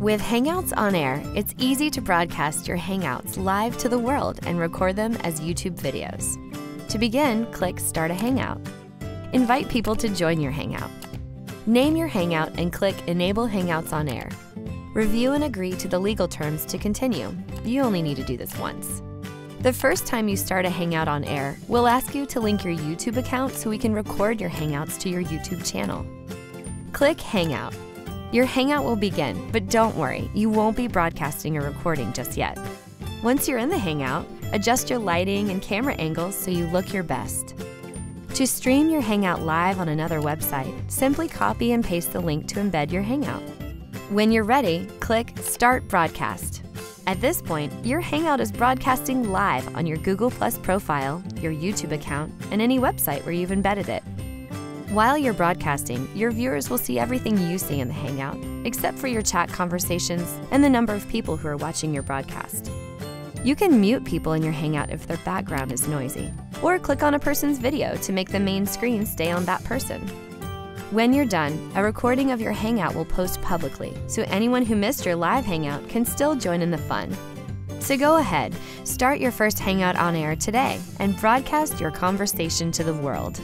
With Hangouts on Air, it's easy to broadcast your Hangouts live to the world and record them as YouTube videos. To begin, click Start a Hangout. Invite people to join your Hangout. Name your Hangout and click Enable Hangouts on Air. Review and agree to the legal terms to continue. You only need to do this once. The first time you start a Hangout on air, we'll ask you to link your YouTube account so we can record your Hangouts to your YouTube channel. Click Hangout. Your Hangout will begin, but don't worry, you won't be broadcasting or recording just yet. Once you're in the Hangout, adjust your lighting and camera angles so you look your best. To stream your Hangout live on another website, simply copy and paste the link to embed your Hangout. When you're ready, click Start Broadcast. At this point, your Hangout is broadcasting live on your Google Plus profile, your YouTube account, and any website where you've embedded it. While you're broadcasting, your viewers will see everything you see in the Hangout, except for your chat conversations and the number of people who are watching your broadcast. You can mute people in your Hangout if their background is noisy, or click on a person's video to make the main screen stay on that person. When you're done, a recording of your Hangout will post publicly, so anyone who missed your live Hangout can still join in the fun. So go ahead, start your first Hangout on air today and broadcast your conversation to the world.